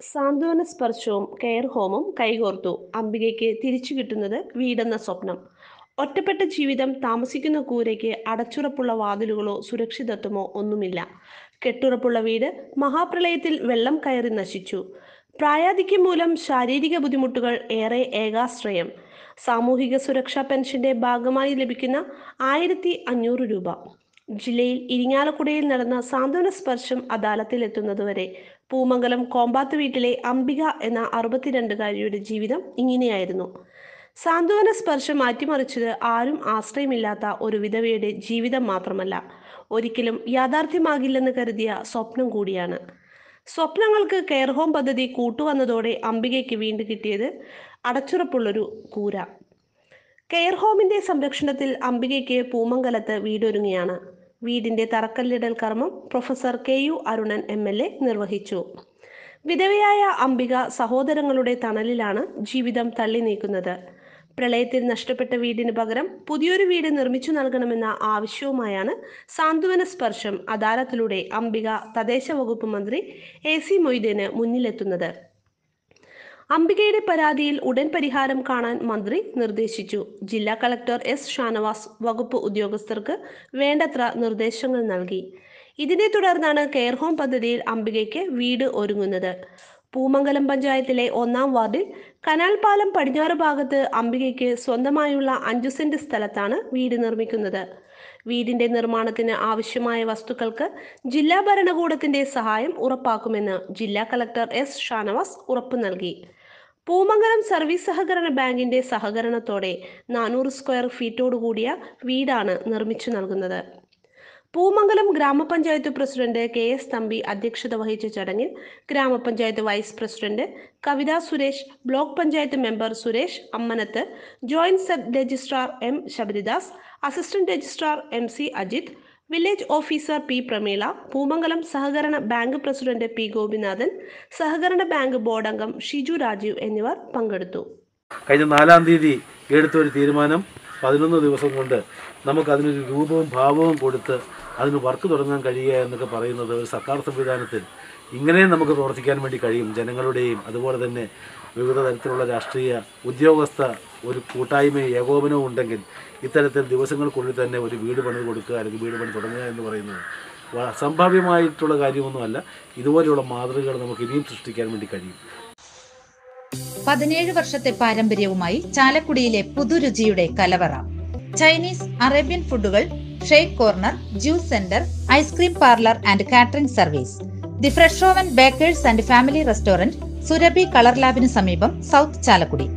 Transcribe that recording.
സാന്ത്വന സ്പർശവും കെയർ ഹോമും കൈകോർത്തു. അംബികയ്ക്ക് തിരിച്ചു കിട്ടുന്നത് വീടെന്ന സ്വപ്നം. ഒറ്റപ്പെട്ട ജീവിതം താമസിക്കുന്ന കൂരയ്ക്ക് അടച്ചുറപ്പുള്ള വാതിലുകളോ സുരക്ഷിതത്വമോ ഒന്നുമില്ല. കെട്ടുറപ്പുള്ള വീട് മഹാപ്രളയത്തിൽ വെള്ളം കയറി നശിച്ചു. പ്രായാധിക്യം മൂലം ശാരീരിക ബുദ്ധിമുട്ടുകൾ ഏറെ ഏകാശ്രയം. സാമൂഹിക സുരക്ഷാ പെൻഷന്റെ ഭാഗമായി ലഭിക്കുന്ന ആയിരത്തി അഞ്ഞൂറ് രൂപ. ജില്ലയിൽ ഇരിങ്ങാലക്കുടയിൽ നടന്ന സാന്ത്വന സ്പർശം അദാലത്തിൽ എത്തുന്നതുവരെ പൂമംഗലം കോമ്പാത്ത് വീട്ടിലെ അംബിക എന്ന അറുപത്തിരണ്ടുകാരിയുടെ ജീവിതം ഇങ്ങനെയായിരുന്നു. സാന്ത്വന സ്പർശം മാറ്റിമറിച്ചത് ആരും ആശ്രയമില്ലാത്ത ഒരു വിധവയുടെ ജീവിതം മാത്രമല്ല. ഒരിക്കലും യാഥാർത്ഥ്യമാകില്ലെന്ന് കരുതിയ സ്വപ്നം കൂടിയാണ്. സ്വപ്നങ്ങൾക്ക് കെയർ ഹോം പദ്ധതി കൂട്ടുവന്നതോടെ അംബികയ്ക്ക് വീണ്ടും കിട്ടിയത് അടച്ചുറപ്പുള്ളൊരു കൂര. കെയർ ഹോമിന്റെ സംരക്ഷണത്തിൽ അംബികയ്ക്ക് പൂമംഗലത്ത് വീടൊരുങ്ങിയാണ് വീടിന്റെ തറക്കല്ലിടൽ കർമ്മം professor K U Arunan M L A നിർവഹിച്ചു. വിധവയായ അംബിക സഹോദരങ്ങളുടെ തണലിലാണ് ജീവിതം തള്ളി നീക്കുന്നത്. പ്രളയത്തിൽ നഷ്ടപ്പെട്ട വീടിന് പകരം പുതിയൊരു വീട് നിർമ്മിച്ചു നൽകണമെന്ന ആവശ്യവുമായാണ് സാന്ത്വന സ്പർശം അദാലത്തിലൂടെ അംബിക തദ്ദേശ വകുപ്പ് മന്ത്രി എ സി മൊയ്തീന് മുന്നിലെത്തുന്നത്. അംബികയുടെ പരാതിയിൽ ഉടൻ പരിഹാരം കാണാൻ മന്ത്രി നിർദ്ദേശിച്ചു. ജില്ലാ കളക്ടർ എസ് ഷാനവാസ് വകുപ്പ് ഉദ്യോഗസ്ഥർക്ക് വേണ്ടത്ര നിർദ്ദേശങ്ങൾ നൽകി. ഇതിനെ തുടർന്നാണ് കെയർ ഹോം പദ്ധതിയിൽ അംബികയ്ക്ക് വീട് ഒരുങ്ങുന്നത്. പൂമംഗലം പഞ്ചായത്തിലെ ഒന്നാം വാർഡിൽ കനാൽ പാലം പടിഞ്ഞാറ് ഭാഗത്ത് അംബികയ്ക്ക് സ്വന്തമായുള്ള അഞ്ചു സെന്റ് സ്ഥലത്താണ് വീട് നിർമ്മിക്കുന്നത്. വീടിന്റെ നിർമ്മാണത്തിന് ആവശ്യമായ വസ്തുക്കൾക്ക് ജില്ലാ ഭരണകൂടത്തിന്റെ സഹായം ഉറപ്പാക്കുമെന്ന് ജില്ലാ കളക്ടർ എസ് ഷാനവാസ് ഉറപ്പു നൽകി. പൂമംഗലം സർവീസ് സഹകരണ ബാങ്കിന്റെ സഹകരണത്തോടെ നാനൂറ് സ്ക്വയർ ഫീറ്റോടുകൂടിയ വീടാണ് നിർമ്മിച്ചു നൽകുന്നത്. പൂമംഗലം ഗ്രാമപഞ്ചായത്ത് പ്രസിഡന്റ് കെ എസ് തമ്പി അധ്യക്ഷത വഹിച്ച ചടങ്ങിൽ ഗ്രാമപഞ്ചായത്ത് vice president Kavitha Suresh block panchayat member Suresh Ammanath joint sub registrar M Sabaridas assistant registrar M C Ajith village officer P Prameela Poomangalam സഹകരണ ബാങ്ക് പ്രസിഡന്റ് പി ഗോപിനാഥൻ സഹകരണ ബാങ്ക് ബോർഡ് അംഗം ഷിജു രാജീവ് എന്നിവർ പങ്കെടുത്തു. കഴിഞ്ഞ നാലാം തീയതി എടുത്ത ഒരു തീരുമാനം പതിനൊന്ന് ദിവസം കൊണ്ട് നമുക്ക് അതിനൊരു രൂപവും ഭാവവും കൊടുത്ത് അതിന് വർക്ക് തുടങ്ങാൻ കഴിയുക എന്നൊക്കെ പറയുന്നത് ഒരു സർക്കാർ സംവിധാനത്തിൽ ഇങ്ങനെയും നമുക്ക് പ്രവർത്തിക്കാൻ വേണ്ടി കഴിയും. ജനങ്ങളുടെയും അതുപോലെ തന്നെ വിവിധ തരത്തിലുള്ള രാഷ്ട്രീയ ഉദ്യോഗസ്ഥ ഒരു കൂട്ടായ്മയും ഏകോപനവും ഉണ്ടെങ്കിൽ ഇത്തരത്തിൽ ദിവസങ്ങൾക്കുള്ളിൽ തന്നെ ഒരു വീട് പണി കൊടുക്കുക അല്ലെങ്കിൽ വീട് പണി തുടങ്ങുക എന്ന് പറയുന്നത് സംഭാവ്യമായിട്ടുള്ള അസംഭാവ്യമായിട്ടുള്ള കാര്യമൊന്നുമല്ല. ഇതുപോലെയുള്ള മാതൃകകൾ നമുക്ക് ഇനിയും സൃഷ്ടിക്കാൻ വേണ്ടി കഴിയും. പതിനേഴ് വർഷത്തെ പാരമ്പര്യവുമായി ചാലക്കുടിയിലെ പുതുരുചിയുടെ കലവറ. ചൈനീസ് അറേബ്യൻ ഫുഡുകൾ shake corner juice centre ice cream parlour and catering service. The fresh oven bakers and family restaurant Surabhi colour ലാബിന് സമീപം സൗത്ത് ചാലക്കുടി.